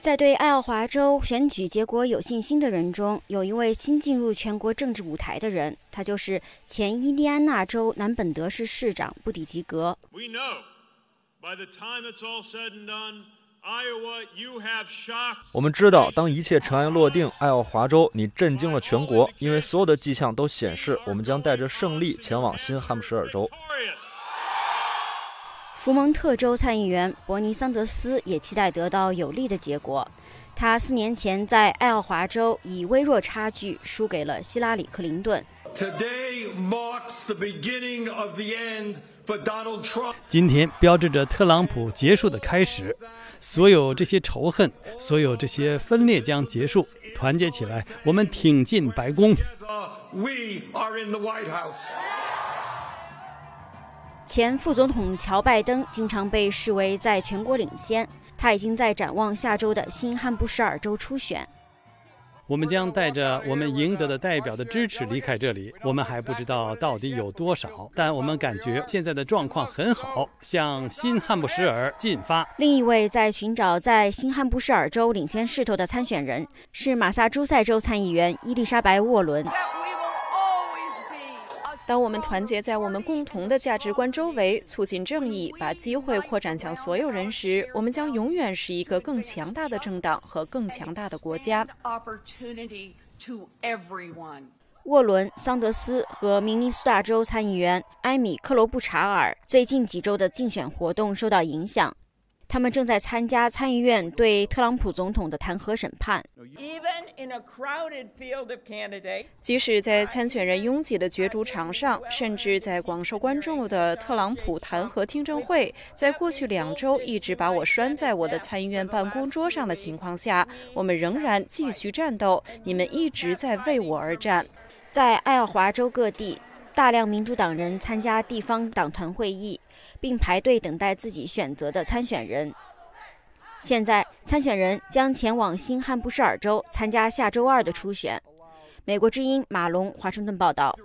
在对爱奥华州选举结果有信心的人中，有一位新进入全国政治舞台的人，他就是前印第安纳州南本德市市长布迪吉格。我们知道，当一切尘埃落定，爱奥华州你震惊了全国，因为所有的迹象都显示，我们将带着胜利前往新罕布什尔州。福蒙特州参议员伯尼·桑德斯也期待得到有利的结果。他四年前在爱奥华州以微弱差距输给了希拉里·克林顿。今天标志着特朗普结束的开始，所有这些仇恨，所有这些分裂将结束。团结起来，我们挺进白宫。前副总统乔·拜登经常被视为在全国领先，他已经在展望下周的新罕布什尔州初选。我们将带着我们赢得的代表的支持离开这里，我们还不知道到底有多少，但我们感觉现在的状况很好，向新罕布什尔进发。另一位在寻找在新罕布什尔州领先势头的参选人是马萨诸塞州参议员伊丽莎白·沃伦。当我们团结在我们共同的价值观周围，促进正义，把机会扩展向所有人时，我们将永远是一个更强大的政党和更强大的国家。沃伦、桑德斯和明尼苏达州参议员埃米·克罗布查尔最近几周的竞选活动受到影响。他们正在参加参议院对特朗普总统的弹劾审判。即使在参选人拥挤的角逐场上，甚至在广受关注的特朗普弹劾听证会，在过去两周一直把我拴在我的参议院办公桌上的情况下，我们仍然继续战斗。你们一直在为我而战。在爱奥华州各地。大量民主党人参加地方党团会议，并排队等待自己选择的参选人。现在，参选人将前往新罕布什尔州参加下周二的初选。美国之音马龙华盛顿报道。